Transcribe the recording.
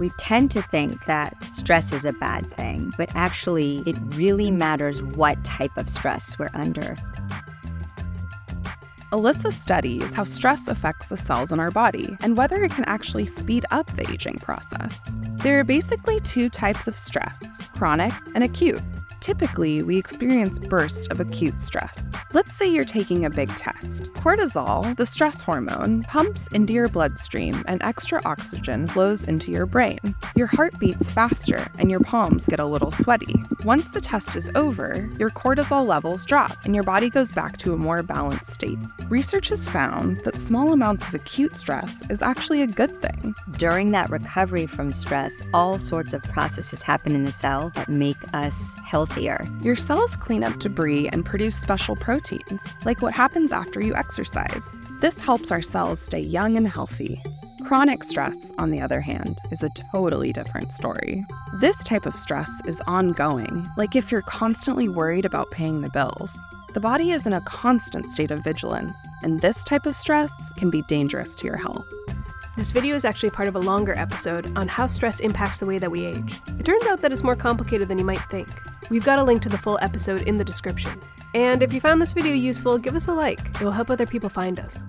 We tend to think that stress is a bad thing, but actually, it really matters what type of stress we're under. Elissa studies how stress affects the cells in our body and whether it can actually speed up the aging process. There are basically two types of stress chronic and acute. Typically, we experience bursts of acute stress. Let's say you're taking a big test. Cortisol, the stress hormone, pumps into your bloodstream and extra oxygen flows into your brain. Your heart beats faster and your palms get a little sweaty. Once the test is over, your cortisol levels drop and your body goes back to a more balanced state. Research has found that small amounts of acute stress is actually a good thing. During that recovery from stress, all sorts of processes happen in the cell that make us healthier. Your cells clean up debris and produce special proteins, like what happens after you exercise. This helps our cells stay young and healthy. Chronic stress, on the other hand, is a totally different story. This type of stress is ongoing, like if you're constantly worried about paying the bills. The body is in a constant state of vigilance, and this type of stress can be dangerous to your health. This video is actually part of a longer episode on how stress impacts the way that we age. It turns out that it's more complicated than you might think. We've got a link to the full episode in the description. And if you found this video useful, give us a like. It will help other people find us.